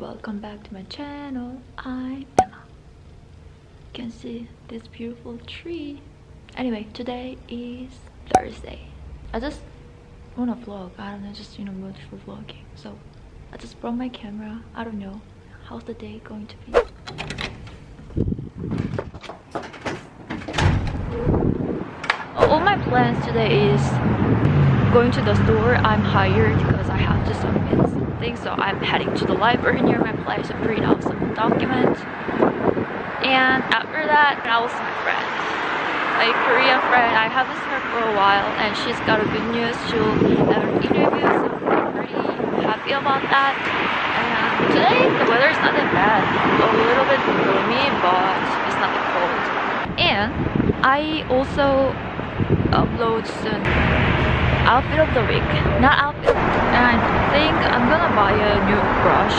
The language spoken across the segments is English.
welcome back to my channel. I'm emma. You can see this beautiful tree. Anyway today is thursday. I just want to vlog. I don't know just you know mood for vlogging. So i just brought my camera. I don't know. How's the day going to be? All my plans today is going to the store. I'm hired because i have to something so i'm heading to the library near my place to print out some and after that i will see my friend. A korean friend. I haven't seen her for a while and she's got a good news. She'll have an interview so i'm pretty happy about that. And today the weather is not that bad. A little bit gloomy but it's not that cold. And i also upload soon outfit of the week. Not outfit and i think i'm gonna buy a new brush.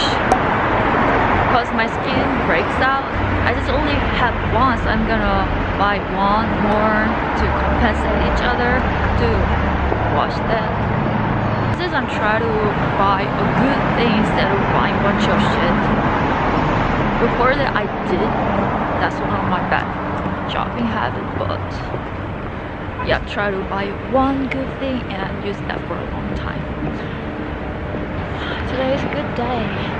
Because my skin breaks out i just only have one so i'm gonna buy one more to compensate each other to wash that since i'm trying to buy a good thing instead of buying a bunch of shit. Before that i did. That's one of my bad shopping habits but yeah try to buy one good thing and use that for a long time. Today is a good day.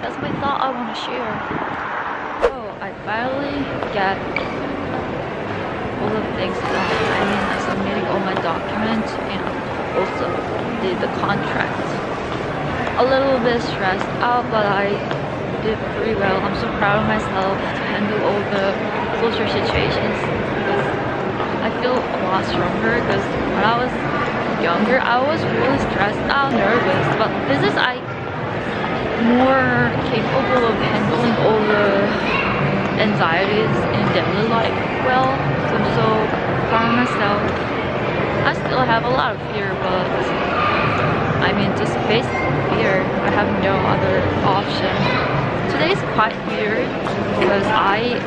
That's my thought i want to share. Oh i finally get all the things done i mean i submitted all my documents and also did the contract. A little bit stressed out but i did pretty well. I'm so proud of myself to handle all the social situations feel a lot stronger because when I was younger, I was really stressed out, nervous. But this is I more capable of handling all the anxieties in daily life well. So I'm so proud of myself. I still have a lot of fear, but I mean, just face fear. I have no other option today is quite weird because I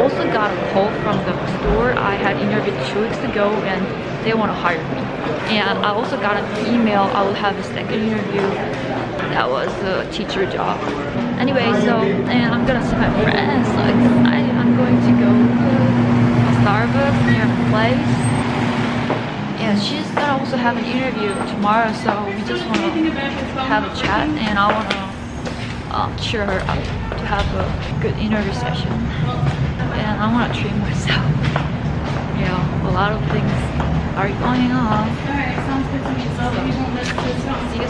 also got a call from the I had interviewed two weeks ago and they want to hire me. And I also got an email I will have a second interview that was a teacher job. Anyway, so and I'm gonna see my friends. So excited. I'm going to go to Starbucks near place. And she's gonna also have an interview tomorrow, so we just wanna have a chat and I wanna um, cheer her up to have a good interview session. And I want to treat myself. Yeah, a lot of things are going on. Alright, sounds good to me. So, you.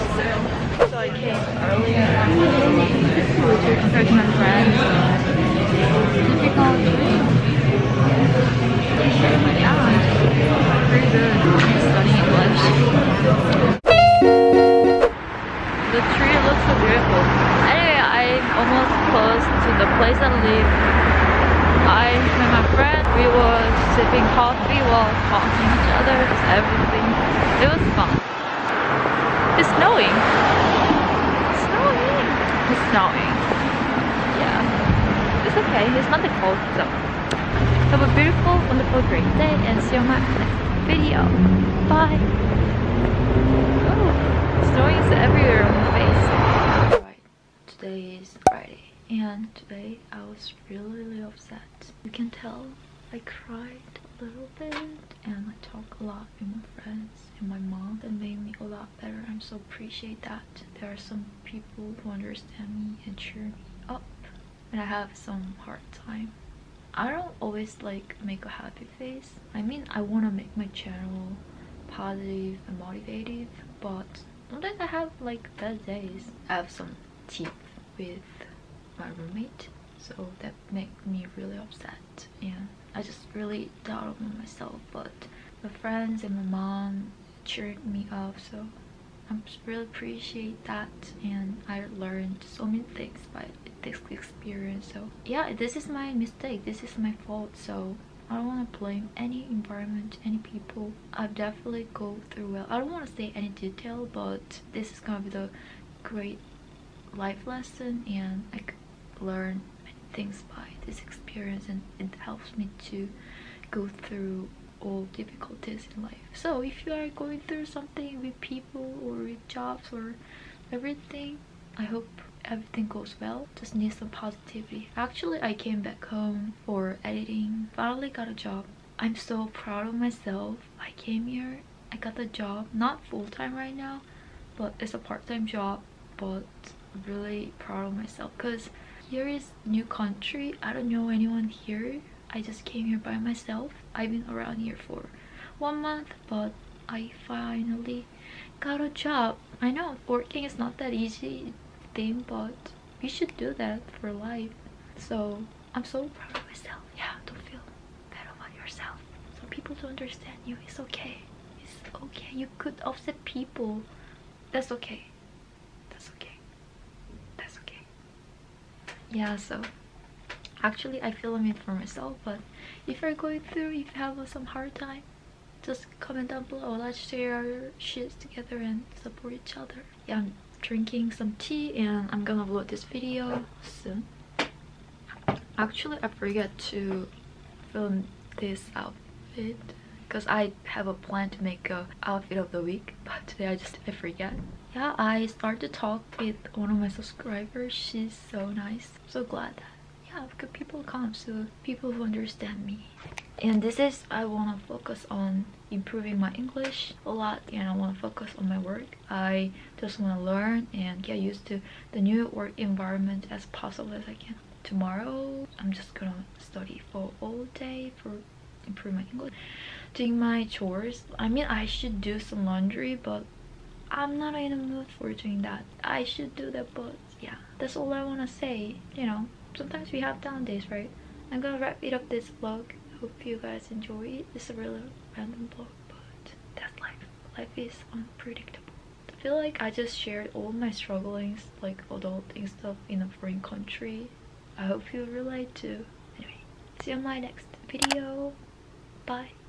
So I came earlier to my friends. Typical dream. Yeah, pretty good. Studying English. The tree looks so beautiful Anyway, I almost close to the place I live. I and my friend, we were sipping coffee while talking to each other, everything. It was fun. It's snowing. It's snowing. It's snowing. Yeah. It's okay. It's not that cold, so. Have a beautiful, wonderful, great day and see you on my next video. Bye. Oh, snowing is everywhere on my face. Right. Today is Friday and today I was really really upset. You can tell I cried a little bit and I talk a lot with my friends and my mom that made me a lot better. I'm so appreciate that. There are some people who understand me and cheer me up when I have some hard time. I don't always like make a happy face. I mean I want to make my channel positive and motivative but sometimes I have like bad days. I have some teeth with my roommate so that made me really upset and I just really doubted on myself but my friends and my mom cheered me up so I really appreciate that and I learned so many things by this experience so yeah this is my mistake this is my fault so I don't want to blame any environment, any people. I've definitely go through well. I don't want to say any detail, but this is gonna be the great life lesson and I could learn many things by this experience and it helps me to go through all difficulties in life. So if you are going through something with people or with jobs or everything, I hope everything goes well. Just need some positivity. Actually, I came back home for editing. Finally got a job. I'm so proud of myself. I came here. I got the job. Not full-time right now, but it's a part-time job. But really proud of myself because here is new country. I don't know anyone here. I just came here by myself. I've been around here for one month, but I finally got a job. I know working is not that easy thing, but you should do that for life. So I'm so proud of myself. Yeah, don't feel bad about yourself. So people don't understand you. It's okay. It's okay. You could upset people. That's okay. That's okay. That's okay. Yeah, so actually I feel I'm in for myself, but if you're going through, if you have uh, some hard time, just comment down below. Let's share our shit together and support each other. Yeah, I'm drinking some tea and I'm gonna upload this video soon. Actually, I forgot to film this outfit because I have a plan to make a outfit of the week but today I just I forget. Yeah I started to talk with one of my subscribers. She's so nice. So glad that yeah good people come so people who understand me. And this is I want to focus on improving my English a lot and I want to focus on my work. I just want to learn and get used to the new work environment as possible as I can. Tomorrow I'm just gonna study for all day for improve my English doing my chores I mean I should do some laundry but I'm not in the mood for doing that I should do that but yeah that's all I want to say you know sometimes we have down days right I'm gonna wrap it up this vlog hope you guys enjoy it. It's a really random vlog, but that's life. Life is unpredictable. I feel like I just shared all my strugglings, like adulting stuff in a foreign country. I hope you relate too. Anyway, see you in my next video. Bye.